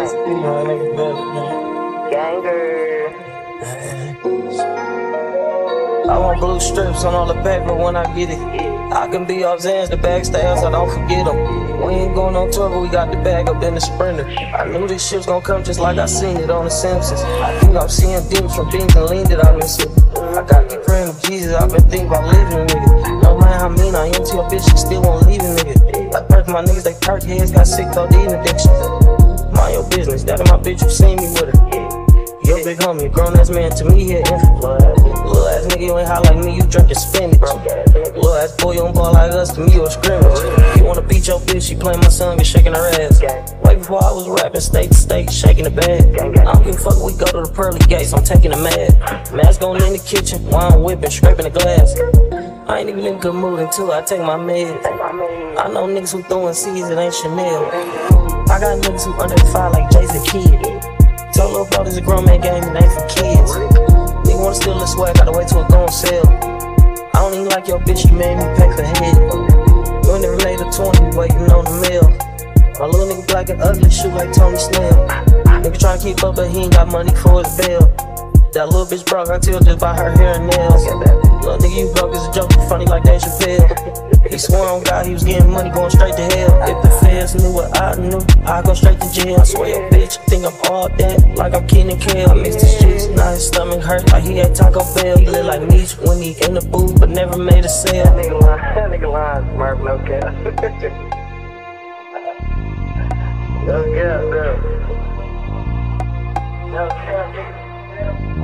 My nigga better, man. Ganger. I want blue strips on all the paper when I get it. I can be off Zans, the bag stays, I don't forget them. We ain't going on tour, but we got the bag up in the sprinter. I knew this shit's gonna come just like I seen it on The Simpsons. I think I'm seeing demons from beans and lean that I miss it. I got me friend to Jesus, I've been thinking about leaving a nigga. No matter how mean I am to your bitch, she still won't leave a nigga. I perk my niggas, they perk heads, got sick codeine addiction. Mind your business, that my bitch, you seen me with her. Yo, big homie, grown ass man to me, here Little ass nigga, you ain't hot like me, you drinking spinach. Little ass boy, you don't ball like us, to me, you a scrimmage. You wanna beat your bitch, she playing my song and shaking her ass. Way before I was rapping, state to state, shaking the bag. I don't give a fuck, we go to the pearly gates, I'm taking a mad. Mask on in the kitchen, wine whipping, scraping the glass. I ain't even in good mood until I take my meds. I know niggas who throwing C's, it ain't Chanel. I got niggas who under the fire like Jason Kidd. Tell little bro this a grown man game and ain't for kids. Nigga wanna steal the swag, gotta wait till it gon' sell. I don't even like your bitch, you made me pay for head. You ain't never made a 20, waiting on the mail. My little nigga black and ugly, shoot like Tony Snell. Nigga tryna keep up, but he ain't got money for his bail. That little bitch broke, I tell just by her hair and nails. Little nigga, you broke as a joke, funny like Dave Chappelle. He swore on God he was getting money going straight to hell. I'd go straight to jail. I swear your bitch think I'm all that, like I'm Keenan Kale. I miss the streets, now his stomach hurt like he ate Taco Bell. He look like me when he in the booth, but never made a sale. That nigga lying. That nigga lying, Smurf, no cap. no cap, no. No cap, nigga.